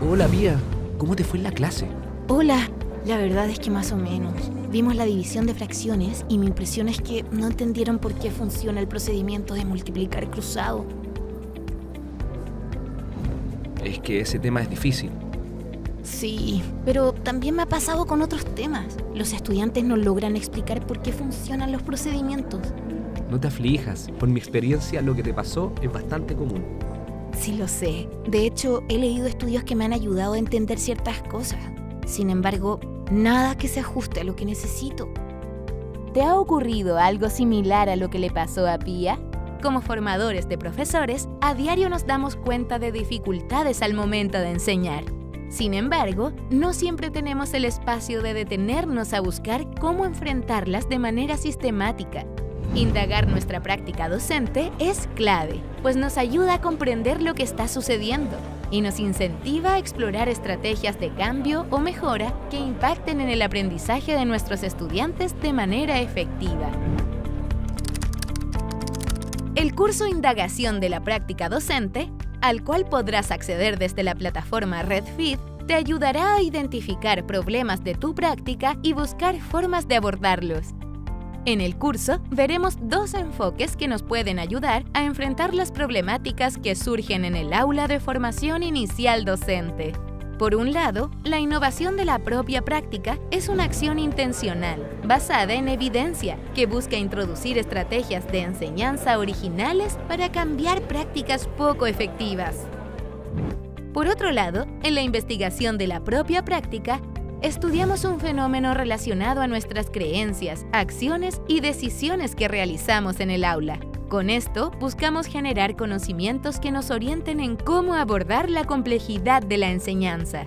Hola, Pía. ¿Cómo te fue en la clase? Hola, la verdad es que más o menos. Vimos la división de fracciones y mi impresión es que no entendieron por qué funciona el procedimiento de multiplicar cruzado. Es que ese tema es difícil. Sí, pero también me ha pasado con otros temas. Los estudiantes no logran explicar por qué funcionan los procedimientos. No te aflijas. Por mi experiencia, lo que te pasó es bastante común. Sí lo sé. De hecho, he leído estudios que me han ayudado a entender ciertas cosas. Sin embargo, nada que se ajuste a lo que necesito. ¿Te ha ocurrido algo similar a lo que le pasó a Pía? Como formadores de profesores, a diario nos damos cuenta de dificultades al momento de enseñar. Sin embargo, no siempre tenemos el espacio de detenernos a buscar cómo enfrentarlas de manera sistemática. Indagar nuestra práctica docente es clave, pues nos ayuda a comprender lo que está sucediendo y nos incentiva a explorar estrategias de cambio o mejora que impacten en el aprendizaje de nuestros estudiantes de manera efectiva. El curso Indagación de la Práctica Docente al cual podrás acceder desde la plataforma RedFeed, te ayudará a identificar problemas de tu práctica y buscar formas de abordarlos. En el curso veremos dos enfoques que nos pueden ayudar a enfrentar las problemáticas que surgen en el aula de formación inicial docente. Por un lado, la innovación de la propia práctica es una acción intencional, basada en evidencia, que busca introducir estrategias de enseñanza originales para cambiar prácticas poco efectivas. Por otro lado, en la investigación de la propia práctica, estudiamos un fenómeno relacionado a nuestras creencias, acciones y decisiones que realizamos en el aula, con esto, buscamos generar conocimientos que nos orienten en cómo abordar la complejidad de la enseñanza.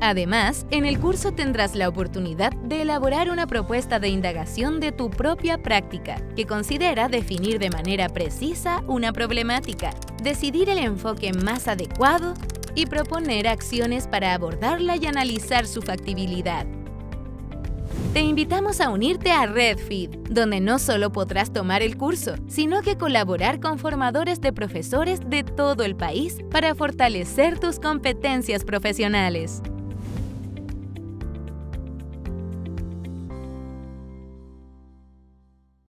Además, en el curso tendrás la oportunidad de elaborar una propuesta de indagación de tu propia práctica, que considera definir de manera precisa una problemática, decidir el enfoque más adecuado y proponer acciones para abordarla y analizar su factibilidad. Te invitamos a unirte a RedFeed, donde no solo podrás tomar el curso, sino que colaborar con formadores de profesores de todo el país para fortalecer tus competencias profesionales.